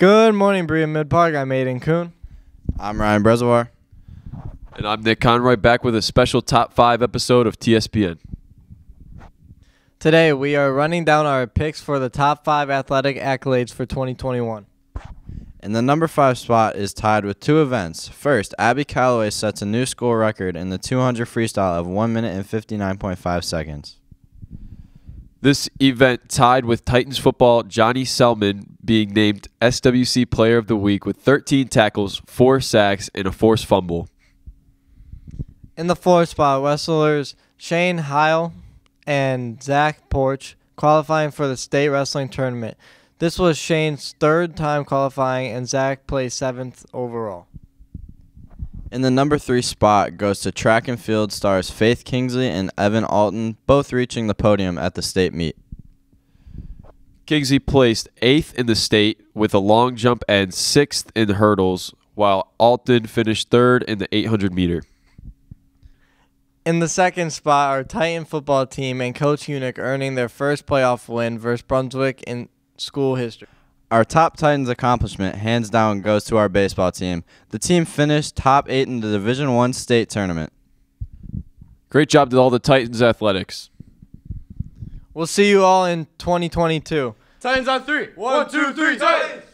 Good morning, Berea-Midpark. I'm Aiden Kuhn. I'm Ryan Brezovar. And I'm Nick Conroy back with a special top five episode of TSPN. Today, we are running down our picks for the top five athletic accolades for 2021. And the number five spot is tied with two events. First, Abby Calloway sets a new school record in the 200 freestyle of 1 minute and 59.5 seconds. This event tied with Titans football Johnny Selman being named SWC Player of the Week with 13 tackles, 4 sacks, and a forced fumble. In the fourth spot, wrestlers Shane Heil and Zach Porch qualifying for the state wrestling tournament. This was Shane's third time qualifying, and Zach placed seventh overall. In the number three spot goes to track and field stars Faith Kingsley and Evan Alton, both reaching the podium at the state meet. Kingsley placed eighth in the state with a long jump and sixth in hurdles, while Alton finished third in the 800 meter. In the second spot, our Titan football team and Coach Hunick earning their first playoff win versus Brunswick in school history. Our top Titans accomplishment, hands down, goes to our baseball team. The team finished top eight in the Division One state tournament. Great job to all the Titans athletics. We'll see you all in 2022. Titans on three. One, two, three, Titans!